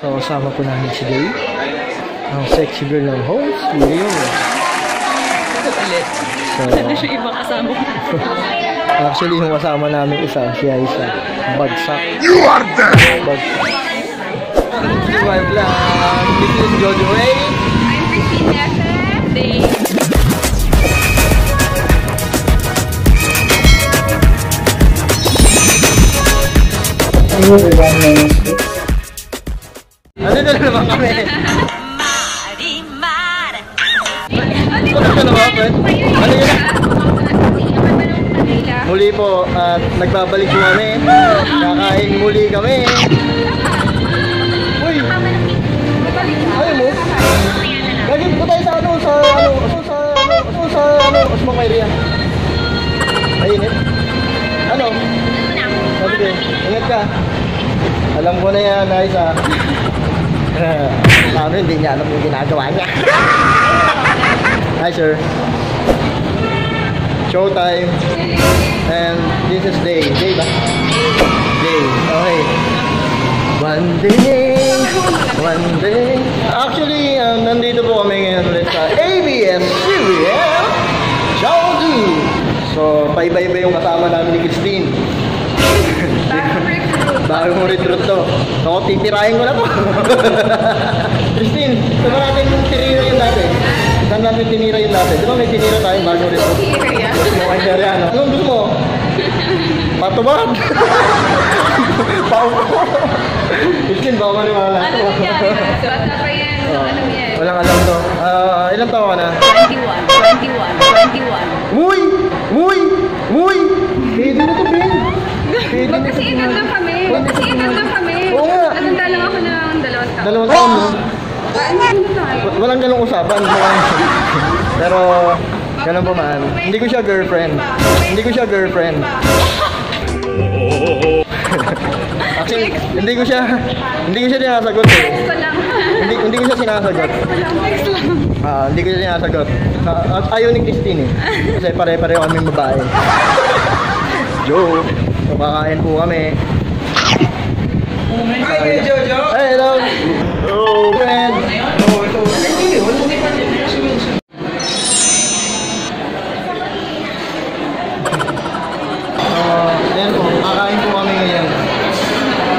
So, kasama po namin si Day. Ang sexy girl ng host, Leo. So, Ano siya ibang kasama ko? actually, yung kasama namin isa, si Aisa. Bagsak. You are dead! Bagsak. This is my vlog. This is Jojo Ray. I'm Christina Day. Ano na naman kami? Ano ka naman, friend? Ano yun? Muli po, at nagbabalik po kami. Kakain muli kami. Uy! Ayaw mo? Gagawin po tayo sa ano, sa ano, sa, sa ano, sa, sa ano, Kairia. Mainit? Ano? Sabi ko, ingat ka. Alam ko na yan, Nice Sabi, hindi niya alam yung ginagawa niya. Hi, sir. Showtime. And this is Day. Day ba? Day. Okay. One day, one day. Actually, um, nandito po kami ngayon ulit sa ABS-CBN Chowdu. So, paiba-iba yung kasama namin ni Christine. Bagong recruit to. So, titirahin ko na to. Christine, saan ba natin tinira yung dati? Saan natin tinira yung dati? Di ba may tinira tayong bagong recruit? Mo kay Sir ano? Anong gusto mo? Patubad? Paupo? Christine, baka maniwala. Ano nangyari? Bata pa yan. Ano yan? Walang alam to. Ah, ilang taon ka na? 21. 21. 21. Uy! Uy! Uy! Pwede na to, Ben. Pwede na to. Magkasiigan lang kami. Magkasiigan lang kami. Oo nga. Natanda lang ako ng dalawang taon. Dalawang taon, no? Walang ganong usapan. Pero, ganun po man. Hindi ko siya girlfriend. Hindi ko siya girlfriend. Actually, hindi ko siya, hindi ko siya sinasagot eh. Ito lang. Hindi, hindi ko siya sinasagot. Next lang. Ah, hindi ko siya sinasagot. Ah, ayaw ni Christine eh. Kasi pare-pareho kami babae. Joke. So, kakain po kami. Hi, Jojo! Hey, hello! Hello, friend! Ah, yan po, kakain po kami ngayon.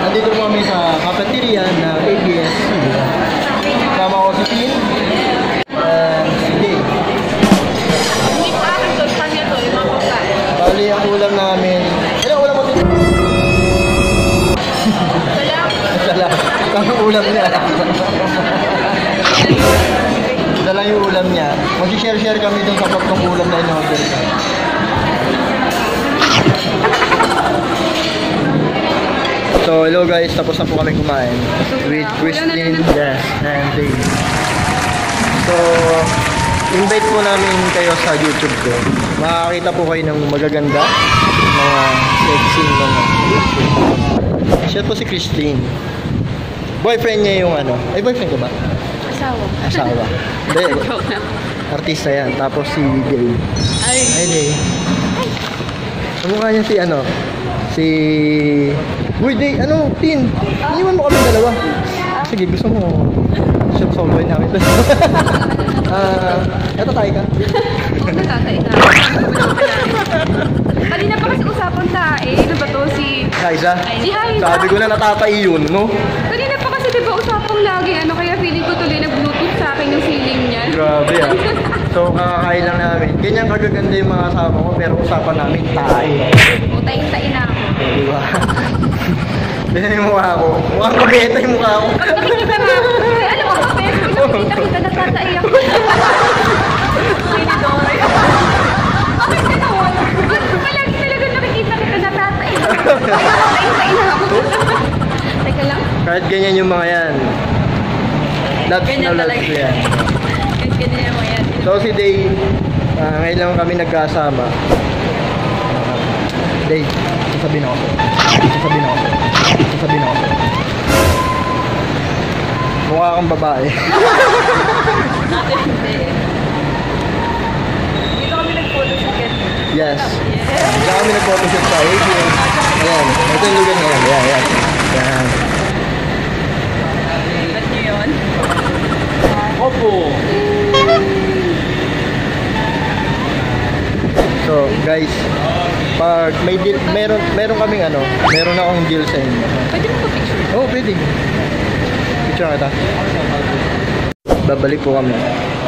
Nandito po kami sa cafeteria na ABS. Kasama ko si Tin. Uh, si pagkain. Bali, ang ulam namin. Ang ulam niya. Lang yung ulam niya. Mag-share-share kami dun sa tatlong ulam na in-order. So, hello guys. Tapos na po kami kumain. With Christine, yes, and Dave. So, invite po namin kayo sa YouTube ko. Makakita po kayo ng magaganda, mga sexy mga. Siya po si Christine. Boyfriend niya yung ano. Ay, boyfriend ko ba? Asawa. Asawa. Hindi, Joke lang. artista yan. Tapos si Gay. Ay. Ay, Gay. Kamukha niya si ano? Si... Uy, ano? Tin, iniwan mo kami dalawa. Sige, gusto mo. Siya soloin namin. Ah, eto tayo ka. Huwag na tatay na. Kanina pa kasi usapan tayo. Ano ba to? Si... Liza, Si Haida. sabi ko na natatay yun, no? Kanina pa kasi di ba usapang lagi ano kaya feeling ko tuloy nag-bluetooth sa akin yung feeling niya. Grabe ah. So, kakakain lang namin. Ganyan kagaganda yung mga kasama ko, pero usapan namin tayo. Utay-tay na ako. Di ba? Ganyan yung mukha ko. Mukhang kabeta yung mukha ko. Nakikita na ako. Alam mo, kapes, nakikita kita, na. Teka lang. Kahit ganyan yung mga yan. Na Ganyan loves talaga. ko yan. Yan. So si Day, ah, ngayon lang kami nagkasama. Ah, Day, sasabihin ako. Sasabihin ako. Sasabihin ako. Mukha kang babae. Natin hindi. Dito kami nag-photoshoot yan. Yes. Diyan kami nag-photoshoot sa ABS. Ayan. Ito yung lugar ngayon. Ayan, ayan. Ayan. po. So, guys, pag may deal, meron, meron kaming ano, meron akong deal sa inyo. Pwede mo pa-picture? Oo, oh, pwede. Picture kita. Babalik po kami.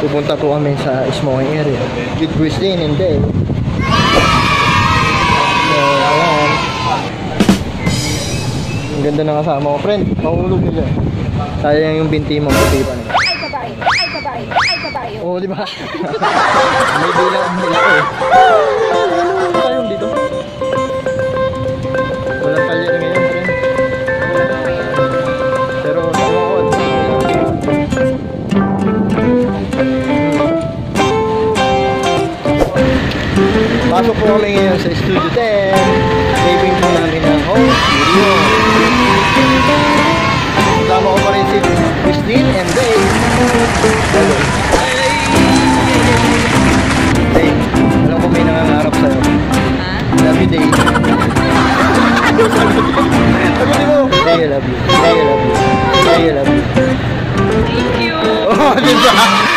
Pupunta po kami sa smoking area. With Christine and Dave. So, ayan. Ang ganda ng kasama ko. Friend, mahulog nila. Sayang yung binti mo, puti pa nila. Babae. Ay, babae. Oo, di ba? May bilang nila eh. Ano tayo dito? Walang talyer ngayon, friend. Pero mga Pasok po kami ngayon sa Studio 10. Dave,